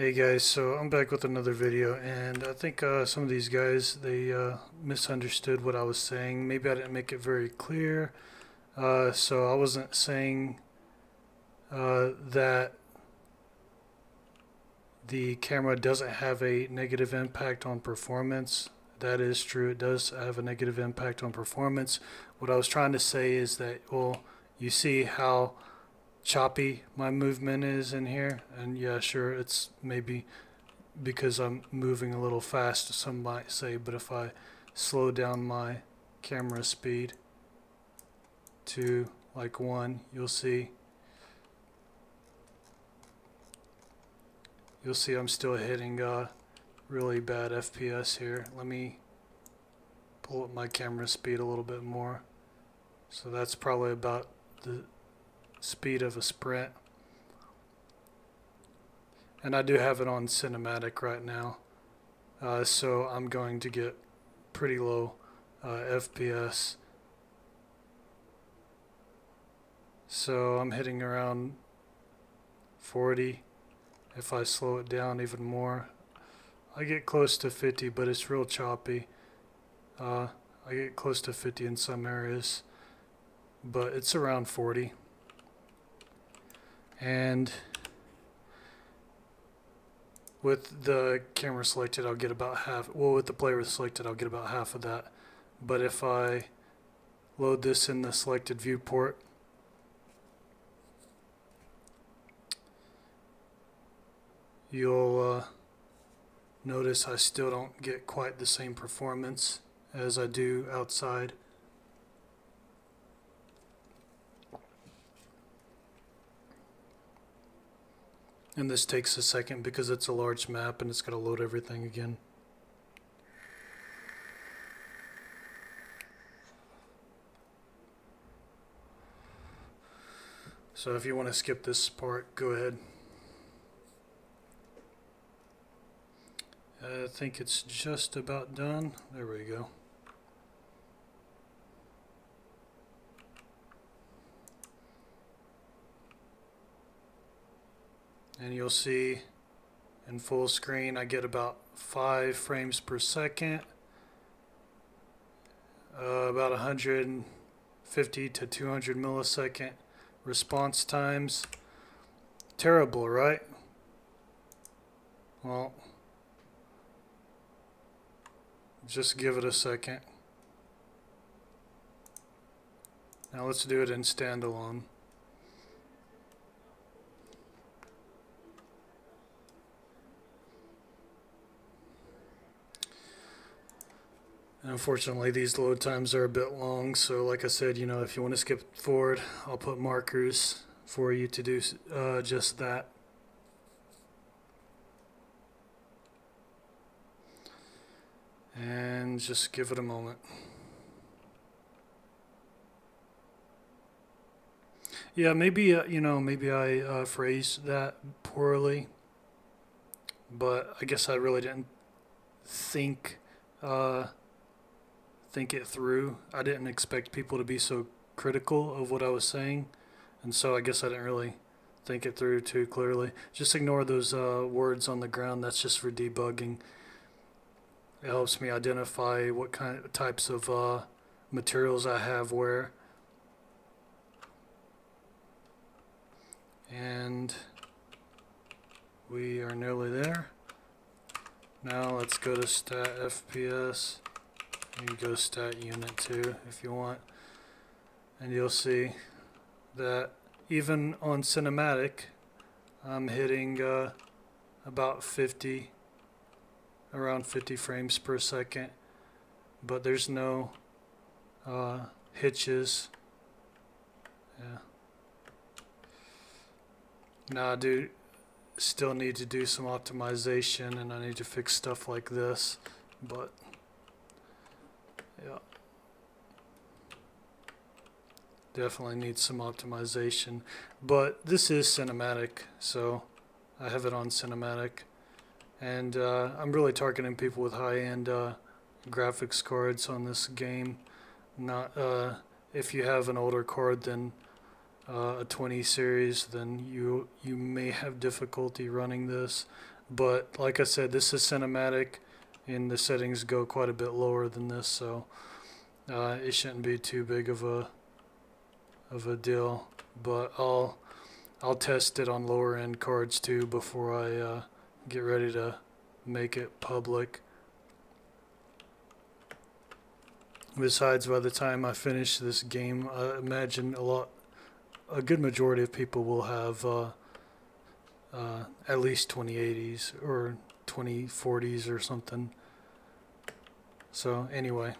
Hey guys, so I'm back with another video and I think uh, some of these guys, they uh, misunderstood what I was saying. Maybe I didn't make it very clear. Uh, so I wasn't saying uh, that the camera doesn't have a negative impact on performance. That is true, it does have a negative impact on performance. What I was trying to say is that, well, you see how choppy my movement is in here. And yeah sure it's maybe because I'm moving a little fast some might say but if I slow down my camera speed to like one you'll see. You'll see I'm still hitting uh, really bad FPS here. Let me pull up my camera speed a little bit more. So that's probably about the speed of a sprint. And I do have it on cinematic right now. Uh, so I'm going to get pretty low uh, FPS. So I'm hitting around 40. If I slow it down even more, I get close to 50, but it's real choppy. Uh, I get close to 50 in some areas, but it's around 40 and with the camera selected I'll get about half well with the player selected I'll get about half of that. But if I load this in the selected viewport you'll uh, notice I still don't get quite the same performance as I do outside And this takes a second because it's a large map and it's going to load everything again. So if you want to skip this part, go ahead. I think it's just about done. There we go. And you'll see in full screen I get about 5 frames per second. Uh, about 150 to 200 millisecond response times. Terrible right? Well just give it a second. Now let's do it in standalone Unfortunately, these load times are a bit long, so like I said, you know, if you want to skip forward, I'll put markers for you to do uh, just that. And just give it a moment. Yeah, maybe, uh, you know, maybe I uh, phrased that poorly, but I guess I really didn't think uh, think it through. I didn't expect people to be so critical of what I was saying, and so I guess I didn't really think it through too clearly. Just ignore those uh, words on the ground. That's just for debugging. It helps me identify what kind of types of uh, materials I have where. And we are nearly there. Now let's go to stat FPS. You go stat unit too if you want. And you'll see that even on cinematic, I'm hitting uh, about 50, around 50 frames per second. But there's no uh, hitches. Yeah. Now I do still need to do some optimization and I need to fix stuff like this, but yeah. Definitely needs some optimization. But this is cinematic, so I have it on cinematic. And uh, I'm really targeting people with high-end uh, graphics cards on this game. Not uh, If you have an older card than uh, a 20 series, then you, you may have difficulty running this. but like I said, this is cinematic, and the settings go quite a bit lower than this, so uh, it shouldn't be too big of a of a deal. But I'll I'll test it on lower end cards too before I uh, get ready to make it public. Besides, by the time I finish this game, I imagine a lot, a good majority of people will have uh, uh, at least 2080s or 2040s or something. So anyway.